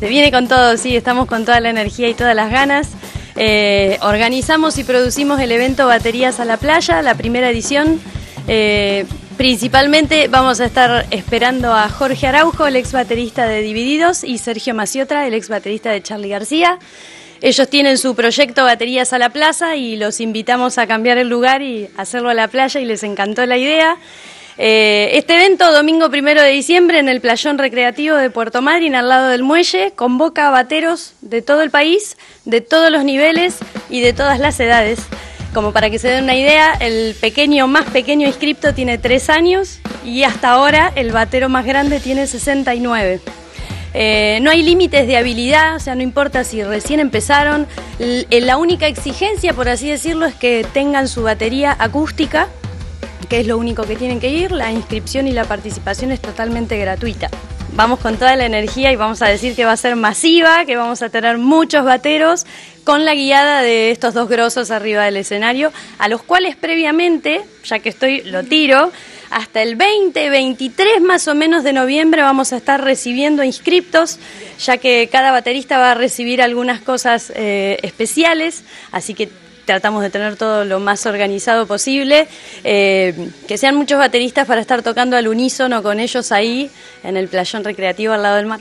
Se viene con todo, sí, estamos con toda la energía y todas las ganas. Eh, organizamos y producimos el evento Baterías a la Playa, la primera edición. Eh, principalmente vamos a estar esperando a Jorge Araujo, el ex baterista de Divididos, y Sergio Maciotra, el ex baterista de Charlie García. Ellos tienen su proyecto Baterías a la Plaza y los invitamos a cambiar el lugar y hacerlo a la playa y les encantó la idea. Eh, este evento, domingo primero de diciembre, en el playón recreativo de Puerto Madryn, al lado del muelle, convoca a bateros de todo el país, de todos los niveles y de todas las edades. Como para que se den una idea, el pequeño más pequeño inscripto tiene tres años y hasta ahora el batero más grande tiene 69. Eh, no hay límites de habilidad, o sea, no importa si recién empezaron. la única exigencia, por así decirlo, es que tengan su batería acústica que es lo único que tienen que ir. La inscripción y la participación es totalmente gratuita. Vamos con toda la energía y vamos a decir que va a ser masiva, que vamos a tener muchos bateros con la guiada de estos dos grosos arriba del escenario, a los cuales previamente, ya que estoy, lo tiro, hasta el 20, 23 más o menos de noviembre vamos a estar recibiendo inscriptos, ya que cada baterista va a recibir algunas cosas eh, especiales, así que tratamos de tener todo lo más organizado posible, eh, que sean muchos bateristas para estar tocando al unísono con ellos ahí en el playón recreativo al lado del mar.